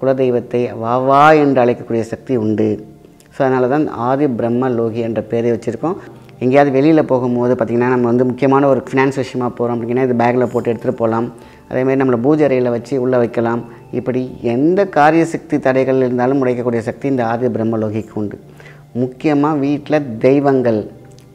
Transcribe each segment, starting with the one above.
குலதெய்வத்தை வா வா என்று அழைக்கக்கூடிய சக்தி உண்டு. ஸோ அதனால தான் ஆதி பிரம்ம லோகி என்ற பேரை வச்சுருக்கோம். எங்கேயாவது வெளியில் போகும்போது பார்த்திங்கன்னா நம்ம வந்து முக்கியமான ஒரு ஃபினான்ஸ் விஷயமாக போகிறோம் அப்படின்னா இது பேக்கில் போட்டு எடுத்துகிட்டு போகலாம் அதேமாதிரி நம்மளை பூஜை அறையில் வச்சு உள்ளே வைக்கலாம். இப்படி எந்த காரிய சக்தி தடைகள் இருந்தாலும் உடைக்கக்கூடிய சக்தி இந்த ஆதி பிரம்ம லோகிக்கு உண்டு. முக்கியமாக வீட்டில் தெய்வங்கள்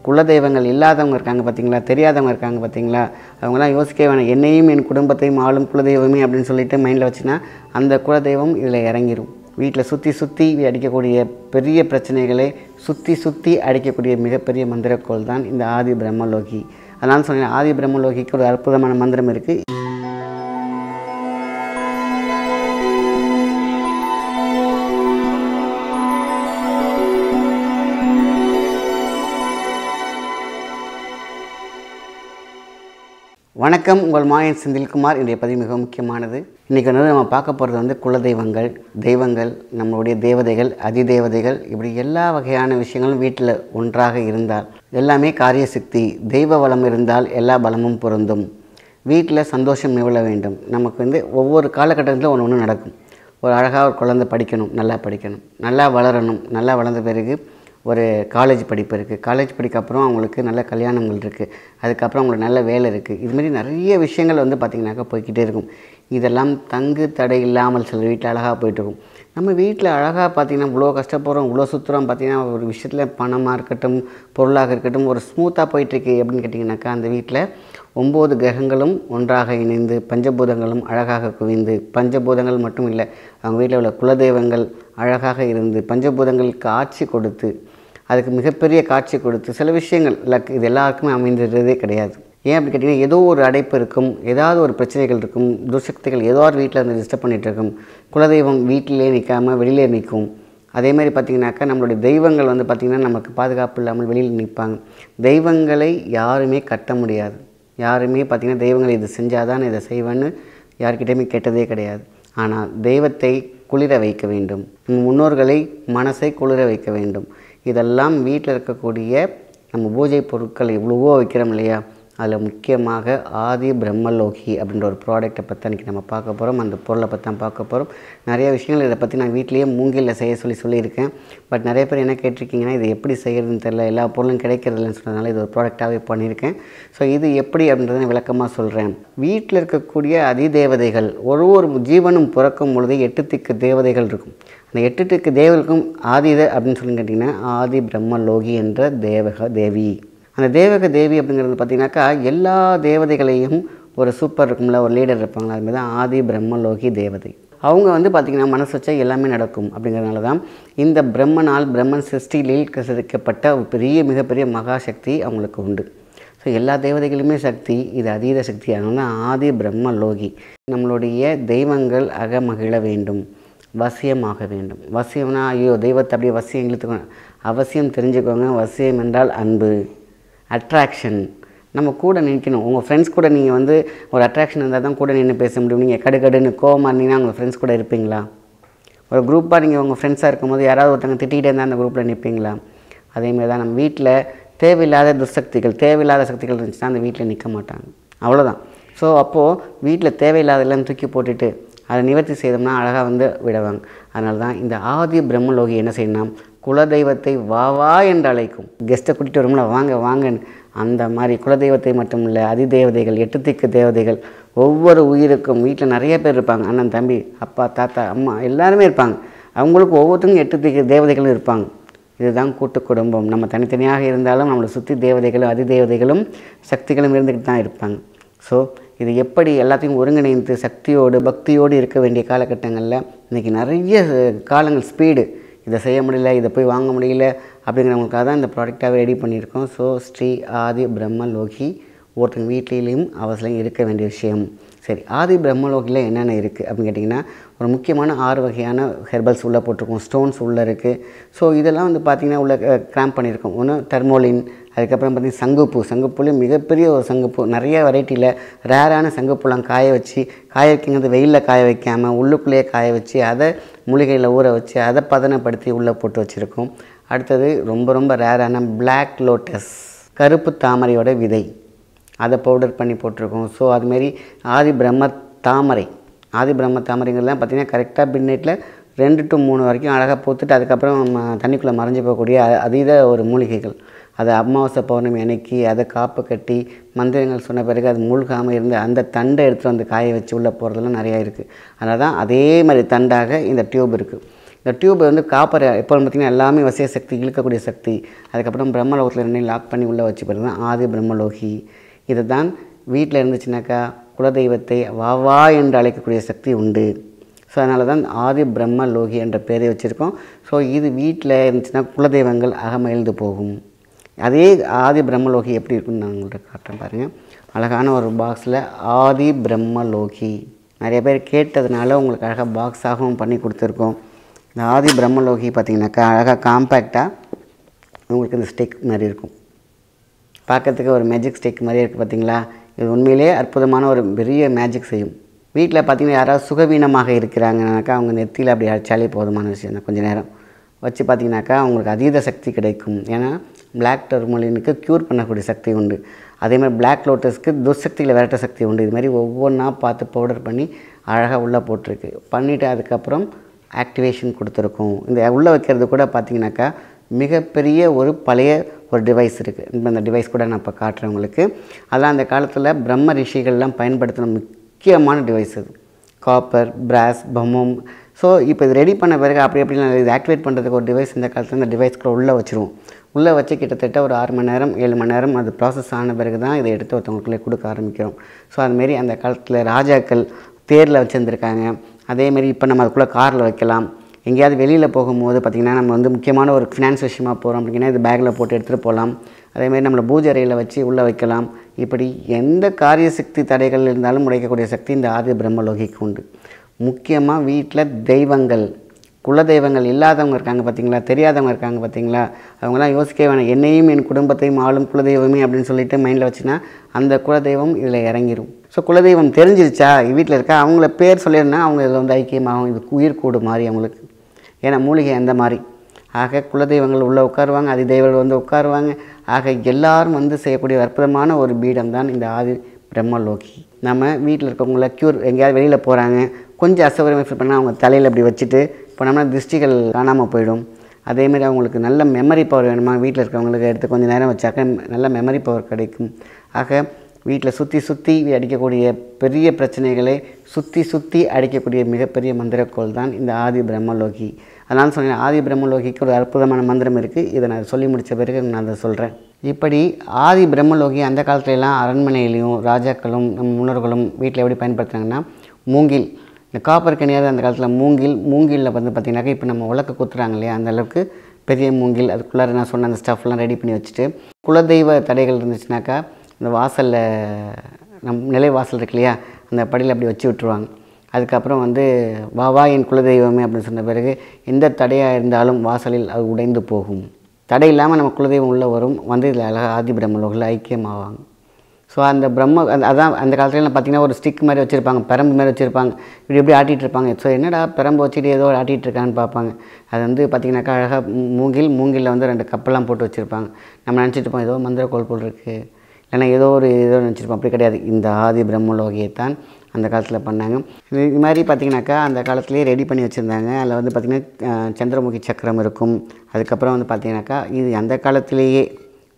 குலதெய்வங்கள் இல்லாதவங்க இருக்காங்க பார்த்தீங்களா தெரியாதவங்க இருக்காங்க பார்த்தீங்களா அவங்களாம் யோசிக்க வேணாம். என்னையும் என் குடும்பத்தையும் ஆளும் குலதெய்வமே அப்படின்னு சொல்லிட்டு மைண்டில் வச்சுன்னா அந்த குலதெய்வம் இதில் இறங்கிடும் வீட்டில் சுற்றி சுற்றி அடிக்கக்கூடிய பெரிய பிரச்சனைகளை சுற்றி சுற்றி அடிக்கக்கூடிய மிகப்பெரிய மந்திரக்கோள் தான் இந்த ஆதி பிரம்மலோகி. அதனால் சொன்னேன் ஆதி பிரம்மலோகிக்கு ஒரு அற்புதமான மந்திரம் இருக்குது வணக்கம் உங்கள் மாயன் செந்தில்குமார். இன்றைய பதிவு மிக முக்கியமானது. இன்றைக்கி வந்து நம்ம பார்க்க போகிறது வந்து குலதெய்வங்கள் தெய்வங்கள் நம்மளுடைய தேவதைகள் அதிதேவதைகள் இப்படி எல்லா வகையான விஷயங்களும் வீட்டில் ஒன்றாக இருந்தால் எல்லாமே காரிய சக்தி தெய்வ வளம் இருந்தால் எல்லா பலமும் பொருந்தும். வீட்டில் சந்தோஷம் நிகழ வேண்டும். நமக்கு வந்து ஒவ்வொரு காலகட்டத்திலும் ஒன்று ஒன்று நடக்கும். ஒரு அழகாக ஒரு குழந்தை படிக்கணும் நல்லா படிக்கணும் நல்லா வளரணும் நல்லா வளர்ந்த பிறகு ஒரு காலேஜ் படிப்பு இருக்குது காலேஜ் படிக்க அப்புறம் அவங்களுக்கு நல்ல கல்யாணங்கள் இருக்குது அதுக்கப்புறம் அவங்களுக்கு நல்ல வேலை இருக்குது இதுமாரி நிறைய விஷயங்கள் வந்து பார்த்திங்கனாக்கா போய்க்கிட்டே இருக்கும். இதெல்லாம் தங்கு தடை இல்லாமல் சில வீட்டில் அழகாக போயிட்டுருக்கும் நம்ம வீட்டில் அழகாக பார்த்திங்கன்னா இவ்வளோ கஷ்டப்படுறோம் இவ்வளோ சுற்றுறோம் பார்த்திங்கன்னா ஒரு விஷயத்தில் பணமாக இருக்கட்டும் பொருளாக இருக்கட்டும் ஒரு ஸ்மூத்தாக போயிட்டுருக்கு அப்படின்னு கேட்டிங்கனாக்கா அந்த வீட்டில் ஒம்பது கிரகங்களும் ஒன்றாக இணைந்து பஞ்சபூதங்களும் அழகாக குவிந்து பஞ்சபூதங்கள் மட்டும் இல்லை அவங்க வீட்டில் உள்ள குலதெய்வங்கள் அழகாக இருந்து பஞ்சபூதங்களுக்கு ஆட்சி கொடுத்து அதுக்கு மிகப்பெரிய காட்சி கொடுத்து சில விஷயங்கள் லக் இது எல்லாருக்குமே அமைந்துடுறதே கிடையாது. ஏன் அப்படின்னு கேட்டிங்கன்னா ஏதோ ஒரு அடைப்பு இருக்கும் ஏதாவது ஒரு பிரச்சனைகள் இருக்கும் துர்சக்திகள் ஏதோ ஒரு வீட்டில் இருந்து டிஸ்டர்ப் பண்ணிகிட்டு இருக்கும். குலதெய்வம் வீட்டிலே நிற்காமல் வெளியிலே நிற்கும். அதே மாதிரி பார்த்திங்கனாக்கா நம்மளுடைய தெய்வங்கள் வந்து பார்த்திங்கன்னா நமக்கு பாதுகாப்பு இல்லாமல் வெளியில் நிற்பாங்க. தெய்வங்களை யாருமே கட்ட முடியாது. யாருமே பார்த்திங்கன்னா தெய்வங்களை இது செஞ்சால் தான் இதை செய்வேன்னு யார்கிட்டையுமே கேட்டதே கிடையாது. ஆனால் தெய்வத்தை குளிர வைக்க வேண்டும். முன்னோர்களை மனசை குளிர வைக்க வேண்டும். இதெல்லாம் வீட்டில் இருக்கக்கூடிய நம்ம பூஜை பொருட்கள் இவ்வளவோ வைக்கிறோம் இல்லையா? அதில் முக்கியமாக ஆதி பிரம்மலோகி அப்படின்ற ஒரு ப்ராடக்ட்டை பற்றி அன்றைக்கி நம்ம பார்க்க போகிறோம் அந்த பொருளை பற்றி தான் பார்க்க போகிறோம் நிறைய விஷயங்கள் இதை பற்றி நான் வீட்லேயே மூங்கிலில் செய்ய சொல்லி சொல்லியிருக்கேன். பட் நிறைய பேர் என்ன கேட்டிருக்கீங்கன்னா இது எப்படி செய்கிறதுன்னு தெரில எல்லா பொருளும் கிடைக்கிறதுலன்னு சொன்னதுனால இது ஒரு ப்ராடக்டாகவே பண்ணியிருக்கேன். ஸோ இது எப்படி அப்படின்றத நான் விளக்கமாக சொல்கிறேன் வீட்டில் இருக்கக்கூடிய அதிதேவதைகள் ஒரு ஒரு ஜீவனும் பிறக்கும் பொழுது எட்டு திக்கு தேவதைகள் இருக்கும். இந்த எட்டு திக்கு தேவர்களுக்கும் ஆதித அப்படின்னு சொல்லி கேட்டிங்கன்னா ஆதி பிரம்ம லோகி என்ற தேவக தேவி. அந்த தேவக தேவி அப்படிங்கிறது பார்த்திங்கனாக்கா எல்லா தேவதைகளையும் ஒரு சூப்பர் இருக்கும்ல ஒரு லீடர் இருப்பாங்களா? அதுமாதிரி தான் ஆதி பிரம்மலோகி தேவதை. அவங்க வந்து பார்த்திங்கன்னா மனசு வச்சா எல்லாமே நடக்கும் அப்படிங்கிறதுனால தான் இந்த பிரம்மனால் பிரம்மன் சிருஷ்டியில் சிதைக்கப்பட்ட ஒரு பெரிய மிகப்பெரிய மகாசக்தி அவங்களுக்கு உண்டு. ஸோ எல்லா தேவதைகளுமே சக்தி இது அதீத சக்தி. அதனால தான் ஆதி பிரம்மலோகி நம்மளுடைய தெய்வங்கள் அகமகிழ வேண்டும். வசியமாக வேண்டும். வசியம்னா ஐயோ தெய்வத்தை அப்படியே வசியம் இழுத்துக்கணும் அவசியம் தெரிஞ்சுக்கோங்க. வசியம் என்றால் அன்பு அட்ராக்ஷன் நம்ம கூட நிற்கணும் உங்கள் ஃப்ரெண்ட்ஸ் கூட நீங்கள் வந்து ஒரு அட்ராக்ஷன் இருந்தால் தான் கூட நின்று பேச முடியும். நீங்கள் கடுகடுன்னு கோவமாக இருந்தீங்கன்னா உங்கள் ஃப்ரெண்ட்ஸ் கூட இருப்பீங்களா? ஒரு குரூப்பாக நீங்கள் உங்கள் ஃப்ரெண்ட்ஸாக இருக்கும்போது யாராவது ஒருத்தங்க திட்டிகிட்டே இருந்தால் அந்த குரூப்பில் நிற்பீங்களா அதேமாதிரி தான் நம்ம வீட்டில் தேவையில்லாத துர்சக்திகள் தேவையில்லாத சக்திகள் இருந்துச்சுன்னா அந்த வீட்டில் நிற்க மாட்டாங்க. அவ்வளோதான் ஸோ அப்போது வீட்டில் தேவையில்லாதெல்லாம் தூக்கி போட்டுட்டு அதை நிவர்த்தி செய்தோம்னா அழகாக வந்து விடுவாங்க. அதனால தான் இந்த ஆதி பிரம்மலோகி என்ன செய்யணும் குலதெய்வத்தை வா வா என்று அழைக்கும். கெஸ்ட்டை கூட்டிகிட்டு வரும்ல வாங்க வாங்கன்னு அந்த மாதிரி குலதெய்வத்தை மட்டும் இல்லை அதிதேவதைகள் எட்டு திக்கு தேவதைகள் ஒவ்வொரு உயிருக்கும் வீட்டில் நிறைய பேர் இருப்பாங்க. அண்ணன் தம்பி அப்பா தாத்தா அம்மா எல்லாருமே இருப்பாங்க. அவங்களுக்கு ஒவ்வொருத்தருக்கும் எட்டு திக்கு தேவதைகளும் இருப்பாங்க. இதுதான் கூட்டு குடும்பம். நம்ம தனித்தனியாக இருந்தாலும் நம்மளை சுற்றி தேவதைகளும் அதிதேவதைகளும் சக்திகளும் இருந்துக்கிட்டு தான் இருப்பாங்க. ஸோ இது எப்படி எல்லாத்தையும் ஒருங்கிணைந்து சக்தியோடு பக்தியோடு இருக்க வேண்டிய காலகட்டங்களில் இன்றைக்கி நிறைய காலங்கள் ஸ்பீடு இதை செய்ய முடியல இதை போய் வாங்க முடியல அப்படிங்கிறவங்களுக்காக தான் இந்த ப்ராடக்டாகவே ரெடி பண்ணியிருக்கோம். ஸோ ஸ்ரீ ஆதி பிரம்ம லோகி ஒருத்தங்க வீட்லேயும் அவசியம் இருக்க வேண்டிய விஷயம். சரி ஆதி பிரம்மலோகியில் என்னென்ன இருக்குது அப்படின்னு கேட்டிங்கன்னா ஒரு முக்கியமான ஆறு வகையான ஹெர்பல்ஸ் உள்ளே போட்டிருக்கோம் ஸ்டோன்ஸ் உள்ளே இருக்குது ஸோ இதெல்லாம் வந்து பார்த்திங்கன்னா உள்ளே கிராம்ப் பண்ணியிருக்கோம். ஒன்று தெர்மோலின் அதுக்கப்புறம் பார்த்திங்கன்னா சங்குப்பூ. சங்குப்பூலேயும் மிகப்பெரிய ஒரு சங்குப்பூ. நிறைய வெரைட்டியில் ரேரான சங்குப்பூலாம் காய வச்சு காய வைக்கிறது வெயிலில் காய வைக்காமல் உள்ளுக்குள்ளேயே காய வச்சு அதை மூலிகையில் ஊற வச்சு அதை பதனப்படுத்தி உள்ளே போட்டு வச்சுருக்கோம். அடுத்தது ரொம்ப ரொம்ப ரேரான பிளாக் லோட்டஸ் கருப்பு தாமரையோட விதை. அதை பவுடர் பண்ணி போட்டிருக்கோம். ஸோ அதுமாரி ஆதி பிரம்ம தாமரை. ஆதி பிரம்ம தாமரைங்கிறதுலாம் பார்த்திங்கன்னா கரெக்டாக பின்னெட்டில் ரெண்டு டு மூணு வரைக்கும் அழகாக பூத்துட்டு அதுக்கப்புறம் தண்ணிக்குள்ளே மறைஞ்சு போகக்கூடிய அதீத ஒரு மூலிகைகள். அதை அமாவாசை பௌர்ணமி அன்னைக்கு அதை காப்பு கட்டி மந்திரங்கள் சொன்ன பிறகு அது மூழ்காமல் இருந்து அந்த தண்டை எடுத்துகிட்டு வந்து காய வச்சு உள்ளே போகிறதுலாம் நிறையா இருக்குது அதனால் தான் அதே மாதிரி தண்டாக இந்த டியூப் இருக்குது இந்த டியூப் வந்து காப்பர் எப்போ பார்த்திங்கன்னா எல்லாமே வசிய சக்தி இழுக்கக்கூடிய சக்தி. அதுக்கப்புறம் பிரம்மலோகத்தில் ரெண்டு லாக் பண்ணி உள்ளே வச்சு பிறகு தான் ஆதி பிரம்மலோகி. இதை தான் வீட்டில் இருந்துச்சுனாக்கா குலதெய்வத்தை வா வா என்று அழைக்கக்கூடிய சக்தி உண்டு. ஸோ அதனால தான் ஆதி பிரம்ம லோகி என்ற பெயரை வச்சுருக்கோம். ஸோ இது வீட்டில் இருந்துச்சுன்னா குலதெய்வங்கள் அகமகிழ்ந்து போகும். அதே ஆதி பிரம்மலோகி எப்படி இருக்குன்னு நான் உங்கள்கிட்ட காட்டுறேன் பாருங்கள் அழகான ஒரு பாக்ஸில் ஆதி பிரம்மலோகி. நிறைய பேர் கேட்டதுனால உங்களுக்கு அழகாக பாக்ஸாகவும் பண்ணி கொடுத்துருக்கோம். இந்த ஆதி பிரம்மலோகி பார்த்தீங்கன்னாக்கா அழகாக காம்பேக்டாக உங்களுக்கு இந்த ஸ்டிக் மாதிரி இருக்கும். பார்க்கறதுக்கு ஒரு மேஜிக் ஸ்டிக் மாதிரி இருக்குது பார்த்தீங்களா? இது உண்மையிலே அற்புதமான ஒரு பெரிய மேஜிக் செய்யும். வீட்டில் பார்த்தீங்கன்னா யாராவது சுகவீனமாக இருக்கிறாங்கனாக்கா அவங்க நெத்தியில் அப்படி அடித்தாலே போதுமான விஷயம் தான் கொஞ்சம் நேரம். வச்சு பார்த்தீங்கன்னாக்கா அவங்களுக்கு அதீத சக்தி கிடைக்கும். ஏன்னா பிளாக் டர்மலினுக்கு க்யூர் பண்ணக்கூடிய சக்தி உண்டு. அதே மாதிரி பிளாக் லோட்டஸ்க்கு துர்சக்தியில் விரட்ட சக்தி உண்டு. இது மாதிரி ஒவ்வொன்றா பார்த்து பவுடர் பண்ணி அழகாக உள்ளே போட்டிருக்கு. பண்ணிவிட்டு அதுக்கப்புறம் ஆக்டிவேஷன் கொடுத்துருக்கோம். இந்த உள்ளே வைக்கிறது கூட பார்த்தீங்கன்னாக்கா மிகப்பெரிய ஒரு பழைய ஒரு டிவைஸ் இருக்குது இப்போ அந்த டிவைஸ் கூட நான் இப்போ காட்டுறேன் உங்களுக்கு. அதெல்லாம் அந்த காலத்தில் பிரம்ம ரிஷிகள்லாம் பயன்படுத்தின முக்கியமான டிவைஸ் அது. காப்பர் பிராஸ் பம்மம் ஸோ இப்போ இது ரெடி பண்ண பிறகு அப்படி அப்படி நான் இது ஆக்டிவேட் பண்ணுறதுக்கு ஒரு டிவைஸ் இந்த காலத்தில் இந்த டிவைஸ்க்குள்ள உள்ளே வச்சுருவோம். உள்ளே வச்சு கிட்டத்தட்ட ஒரு ஆறு மணி நேரம் ஏழு மணி நேரம் அது ப்ராசஸ் ஆன பிறகு தான் இதை எடுத்து ஒருத்தவங்களுக்குள்ளே கொடுக்க ஆரம்பிக்கிறோம். ஸோ அதுமாரி அந்த காலத்தில் ராஜாக்கள் தேரில் வச்சுருந்துருக்காங்க. அதேமாரி இப்போ நம்ம அதுக்குள்ளே காரில் வைக்கலாம். எங்கேயாவது வெளியில் போகும்போது பார்த்திங்கன்னா நம்ம வந்து முக்கியமான ஒரு ஃபினான்ஸ் விஷயமா போகிறோம் அப்படின்னா இது பேக்கில் போட்டு எடுத்துகிட்டு போகலாம். அதேமாதிரி நம்மளை பூஜை அறையில் வச்சு உள்ளே வைக்கலாம். இப்படி எந்த காரிய சக்தி தடைகள் இருந்தாலும் உடைக்கக்கூடிய சக்தி இந்த ஆதி பிரம்மலோகிக்கு உண்டு. முக்கியமாக வீட்டில் தெய்வங்கள் குலதெய்வங்கள் இல்லாதவங்க இருக்காங்க பார்த்தீங்களா? தெரியாதவங்க இருக்காங்க பார்த்தீங்களா? அவங்களாம் யோசிக்க வேணாம். என்னையும் என் குடும்பத்தையும் ஆளும் குலதெய்வமே அப்படின்னு சொல்லிட்டு மைண்டில் வச்சுன்னா அந்த குலதெய்வம் இதில் இறங்கிடும் ஸோ குலதெய்வம் தெரிஞ்சிருச்சா? வீட்டில் இருக்கா? அவங்கள பேர் சொல்லியிருந்தா அவங்க இதில் வந்து ஐக்கியமாகும். இது உயிர் கூடு மாதிரி அவங்களுக்கு. ஏன்னா மூலிகை அந்த மாதிரி. ஆக குலதெய்வங்கள் உள்ளே உட்காருவாங்க அதி தெய்வங்கள் வந்து உட்காருவாங்க. ஆக எல்லாரும் வந்து செய்யக்கூடிய அற்புதமான ஒரு பீடம் தான் இந்த ஆதி பிரம்மலோகி. நம்ம வீட்டில் இருக்கவங்கள க்யூர் எங்கேயாவது வெளியில் போகிறாங்க கொஞ்சம் அசௌகரியமாக ஃபீல் பண்ணால் அவங்க தலையில் அப்படி வச்சுட்டு போனோம்னா திருஷ்டிகள் காணாமல் போயிடும். அதேமாதிரி அவங்களுக்கு நல்ல மெமரி பவர் வேணுமா? வீட்டில் இருக்கிறவங்களுக்கு எடுத்து கொஞ்சம் நேரம் வச்சாக்க நல்ல மெமரி பவர் கிடைக்கும். ஆக வீட்டில் சுற்றி சுற்றி அடிக்கக்கூடிய பெரிய பிரச்சனைகளை சுற்றி சுற்றி அடிக்கக்கூடிய மிகப்பெரிய மந்திரக்கோள் தான் இந்த ஆதி பிரம்மலோகி. அதனால் சொன்னேன் ஆதி பிரம்மலோகிக்கு ஒரு அற்புதமான மந்திரம் இருக்குது இதை நான் சொல்லி முடித்த பிறகு நான் அதை சொல்கிறேன் இப்படி ஆதி பிரம்மலோகி அந்த காலத்துலலாம் அரண்மனையிலையும் ராஜாக்களும் நம் முன்னோர்களும் வீட்டில் எப்படி பயன்படுத்துனாங்கன்னா மூங்கில் இந்த காப்பர் கனியாவது அந்த காலத்தில் மூங்கில் மூங்கிலில் வந்து பார்த்திங்கனாக்கா இப்போ நம்ம உலக்க குத்துறாங்க இல்லையா? அந்த அளவுக்கு பெரிய மூங்கில் அதுக்குள்ளார நான் சொன்ன அந்த ஸ்டஃப்லாம் ரெடி பண்ணி வச்சுட்டு குலதெய்வ தடைகள் இருந்துச்சுனாக்கா இந்த வாசலில் நம் நிலை வாசல் இருக்கு இல்லையா? அந்த படியில் அப்படி வச்சு விட்டுருவாங்க. அதுக்கப்புறம் வந்து வா வா என் குலதெய்வமே அப்படின்னு சொன்ன பிறகு எந்த தடையாக இருந்தாலும் வாசலில் அது உடைந்து போகும். தடை இல்லாமல் நம்ம குலதெய்வம் உள்ளே வரும். வந்து இதில் அழகாக ஆதிபிரமலோகில் ஐக்கியமாவாங்க. ஸோ அந்த பிரம்ம அந்த அதான் அந்த காலத்துலலாம் பார்த்தீங்கன்னா ஒரு ஸ்டிக் மாதிரி வச்சுருப்பாங்க பெரம்பு மாதிரி வச்சுருப்பாங்க. இப்படி இப்படி ஆட்டிகிட்டு இருப்பாங்க. ஸோ என்னடா பெரம்பு வச்சுட்டு ஏதோ ஆட்டிகிட்டு இருக்கான்னு பார்ப்பாங்க. அது வந்து பார்த்திங்கனாக்கா அழகாக மூங்கில் மூங்கிலில் வந்து ரெண்டு கப்பெல்லாம் போட்டு வச்சுருப்பாங்க. நம்ம நினச்சிட்டு இருப்போம் ஏதோ மந்திர போல் இருக்குது இல்லைன்னா ஏதோ ஒரு ஏதோ நினச்சிருப்போம். அப்படி கிடையாது. இந்த ஆதி பிரம்மலோகியை தான் அந்த காலத்தில் பண்ணாங்க. இது மாதிரி பார்த்திங்கனாக்கா அந்த காலத்துலேயே ரெடி பண்ணி வச்சுருந்தாங்க. அதில் வந்து பார்த்திங்கன்னா சந்திரமுகி சக்கரம் இருக்கும். அதுக்கப்புறம் வந்து பார்த்திங்கனாக்கா இது அந்த காலத்திலேயே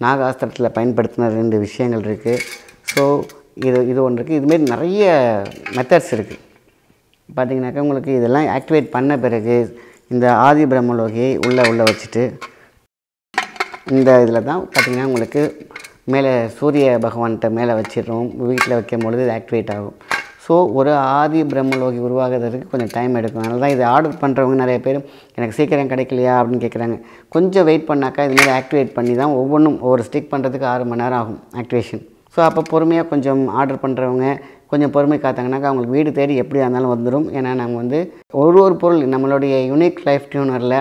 நாகாஸ்திரத்தில் பயன்படுத்தின ரெண்டு விஷயங்கள் இருக்குது ஸோ இது இது ஒன்று இருக்குது இதுமாரி நிறைய மெத்தட்ஸ் இருக்குது பார்த்திங்கனாக்கா உங்களுக்கு இதெல்லாம் ஆக்டிவேட் பண்ண பிறகு இந்த ஆதி பிரம்மலோகியை உள்ளே உள்ளே வச்சுட்டு இந்த இதில் தான் பார்த்திங்கன்னா உங்களுக்கு மேலே சூரிய பகவான்கிட்ட மேலே வச்சிடுறோம். வீட்டில் வைக்கும் பொழுது இது ஆக்டிவேட் ஆகும். ஸோ ஒரு ஆதி பிரம்மலோகி உருவாகிறதுக்கு கொஞ்சம் டைம் எடுக்கும். அதனால தான் இது ஆர்டர் பண்ணுறவங்க நிறைய பேர் எனக்கு சீக்கிரம் கிடைக்கலையா அப்படின்னு கேட்குறாங்க கொஞ்சம் வெயிட் பண்ணாக்கா இதுமாதிரி ஆக்டிவேட் பண்ணி தான் ஒவ்வொன்றும் ஒவ்வொரு ஸ்டிக் பண்ணுறதுக்கு ஆறு மணி நேரம் ஆகும் ஆக்டிவேஷன் ஸோ அப்போ பொறுமையாக கொஞ்சம் ஆர்டர் பண்ணுறவங்க கொஞ்சம் பொறுமை காத்தாங்கனாக்கா அவங்களுக்கு வீடு தேடி எப்படியா இருந்தாலும் வந்துடும் ஏன்னா நம்ம வந்து ஒரு ஒரு பொருள் நம்மளுடைய யுனிக் லைஃப் டியூனரில்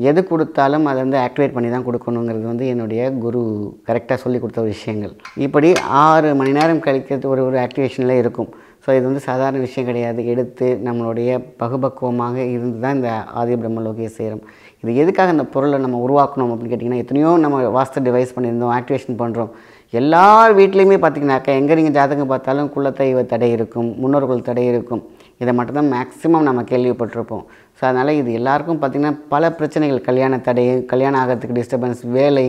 எது கொடுத்தாலும் அதை வந்து ஆக்டிவேட் பண்ணி தான் கொடுக்கணுங்கிறது வந்து என்னுடைய குரு கரெக்டாக சொல்லி கொடுத்த ஒரு விஷயங்கள். இப்படி ஆறு மணி நேரம் கழிக்கிறது ஒரு ஒரு ஆக்டிவேஷனில் இருக்கும். ஸோ இது வந்து சாதாரண விஷயம் கிடையாது. எடுத்து நம்மளுடைய பகுபக்குவமாக இருந்து தான் இந்த ஆதி பிரம்மலோகியை செய்கிறோம் இது எதுக்காக இந்த பொருளை நம்ம உருவாக்கணும் அப்படின்னு கேட்டிங்கன்னா எத்தனையோ நம்ம வாஸ்து டிவைஸ் பண்ணியிருந்தோம் ஆக்டிவேஷன் பண்ணுறோம் எல்லார் வீட்லேயுமே பார்த்தீங்கன்னாக்கா எங்கே நீங்கள் ஜாதகம் பார்த்தாலும் குலத்தெய்வ தடை இருக்கும் முன்னோர்கள் தடை இருக்கும். இதை மட்டும்தான் மேக்ஸிமம் நம்ம கேள்விப்பட்டிருப்போம். ஸோ அதனால் இது எல்லாருக்கும் பார்த்திங்கன்னா பல பிரச்சனைகள் கல்யாண தடை கல்யாணம் ஆகிறதுக்கு டிஸ்டர்பன்ஸ் வேலை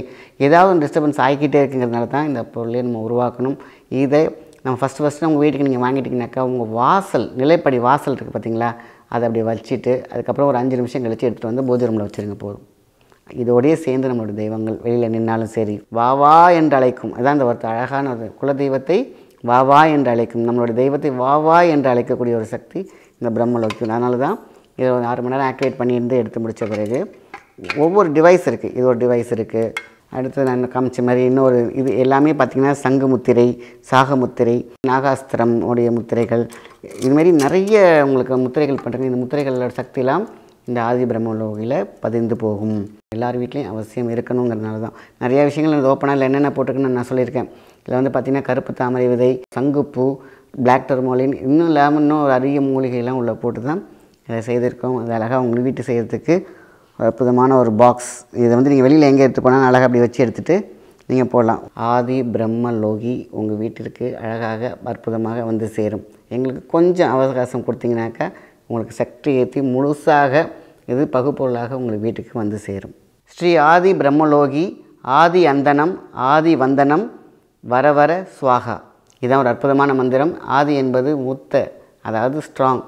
ஏதாவது ஒரு டிஸ்டர்பன்ஸ் ஆகிக்கிட்டே இருக்குங்கிறதுனால தான் இந்த பொருளை நம்ம உருவாக்கணும். இதை நம்ம ஃபஸ்ட்டு ஃபஸ்ட்டு உங்கள் வீட்டுக்கு நீங்கள் வாங்கிட்டீங்கன்னாக்கா உங்கள் வாசல் நிலைப்படி வாசல் இருக்குது பார்த்தீங்களா அதை அப்படி வச்சுட்டு அதுக்கப்புறம் ஒரு அஞ்சு நிமிஷம் கழித்து எடுத்துகிட்டு வந்து பூஜை ரூமில் வச்சுருங்க போதும். இதோடயே சேர்ந்து நம்மளோட தெய்வங்கள் வெளியில் நின்னாலும் சரி வா வா என்று அழைக்கும். அதான் இந்த ஒரு அழகான ஒரு குலதெய்வத்தை வா வா என்று அழைக்கும். நம்மளோட தெய்வத்தை வா வா என்று அழைக்கக்கூடிய ஒரு சக்தி இந்த பிரம்மலோக்கியம் அதனால தான் இதை ஒரு ஆறு மணி நேரம் ஆக்டிவேட் பண்ணியிருந்து எடுத்து முடித்த பிறகு ஒவ்வொரு டிவைஸ் இருக்குது இது ஒரு டிவைஸ் இருக்குது அடுத்து நான் காமிச்ச மாதிரி இன்னொரு இது எல்லாமே பார்த்திங்கன்னா சங்கு முத்திரை சாக முத்திரை நாகாஸ்திரம் உடைய முத்திரைகள். இதுமாரி நிறைய உங்களுக்கு முத்திரைகள் பண்ணுறீங்க இந்த முத்திரைகளோட சக்தியெல்லாம் இந்த ஆதி பிரம்மலோகியில் பதிந்து போகும். எல்லார் வீட்லேயும் அவசியம் இருக்கணுங்கிறதுனால தான். நிறைய விஷயங்கள் இந்த ஓப்பனாக என்னென்ன போட்டிருக்குன்னு நான் சொல்லியிருக்கேன். இதில் வந்து பார்த்திங்கன்னா கருப்பு தாமரை விதை சங்குப்பூ பிளாக் டர்மோலின் இன்னும் இல்லாமல் இன்னும் ஒரு அரிய மூலிகையெல்லாம் உள்ளே போட்டு தான் இதை செய்திருக்கோம். அது அழகாக உங்கள் வீட்டு செய்கிறதுக்கு அற்புதமான ஒரு பாக்ஸ் இதை வந்து நீங்கள் வெளியில் எங்கே எடுத்து போனாலும் அழகாக அப்படி வச்சு எடுத்துகிட்டு நீங்கள் போடலாம். ஆதி பிரம்ம லோகி உங்கள் வீட்டிற்கு அழகாக அற்புதமாக வந்து சேரும். எங்களுக்கு கொஞ்சம் அவகாசம் கொடுத்தீங்கன்னாக்கா உங்களுக்கு சக்தி ஏற்றி முழுசாக இது பகுப்பொருளாக உங்களுக்கு வீட்டுக்கு வந்து சேரும். ஸ்ரீ ஆதி பிரம்மலோகி ஆதி அந்தனம் ஆதி வந்தனம் வர வர சுவாகா. இதுதான் ஒரு அற்புதமான மந்திரம். ஆதி என்பது மூத்த அதாவது ஸ்ட்ராங்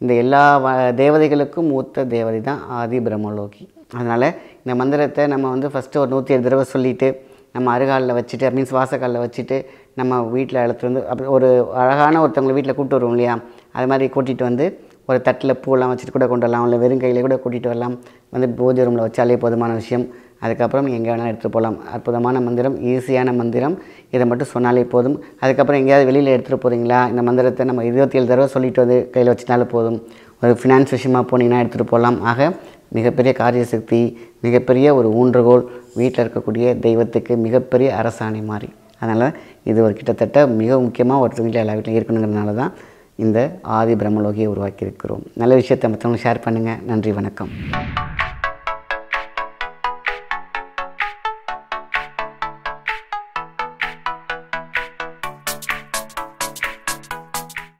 இந்த எல்லா வ தேவதைகளுக்கும் மூத்த தேவதை தான் ஆதி பிரம்மலோகி. அதனால் இந்த மந்திரத்தை நம்ம வந்து ஃபஸ்ட்டு ஒரு நூற்றி ஏழு தடவை சொல்லிவிட்டு நம்ம அருகாலில் வச்சுட்டு மீன்ஸ் வாசக்காலில் வச்சுட்டு நம்ம வீட்டில் எடுத்துகிட்டு வந்து அப்படி ஒரு அழகான ஒருத்தவங்களை வீட்டில் கூப்பிட்டு வருவோம் இல்லையா? அது மாதிரி கூட்டிகிட்டு வந்து ஒரு தட்டில் பூலாம் வச்சுட்டு கூட கொண்டு வரலாம். இல்லை வெறும் கையில் கூட கூட்டிகிட்டு வரலாம். வந்து பூஜை ரூமில் வச்சாலே போதுமான விஷயம். அதுக்கப்புறம் எங்கே வேணாலும் எடுத்துகிட்டு போகலாம். அற்புதமான மந்திரம் ஈஸியான மந்திரம். இதை மட்டும் சொன்னாலே போதும். அதுக்கப்புறம் எங்கேயாவது வெளியில் எடுத்துகிட்டு போகிறீங்களா இந்த மந்திரத்தை நம்ம இருபத்தி ஏழு தடவை சொல்லிட்டு வந்து கையில் வச்சிட்டாலே போதும். ஒரு ஃபினான்ஸ் விஷயமாக போனீங்கன்னா எடுத்துகிட்டு போகலாம். ஆக மிகப்பெரிய காரிய சக்தி மிகப்பெரிய ஒரு ஊன்றுகோல் வீட்டில் இருக்கக்கூடிய தெய்வத்துக்கு மிகப்பெரிய அரசாணை மாதிரி. அதனால் இது ஒரு கிட்டத்தட்ட மிக முக்கியமாக ஒருத்தர் வீட்டில் எல்லா வீட்டிலும் இருக்கணுங்கிறதுனால தான் இந்த ஆதி பிரம்மலோகியை உருவாக்கியிருக்கிறோம். நல்ல விஷயத்தை மற்றவங்க ஷேர் பண்ணுங்கள் நன்றி வணக்கம்.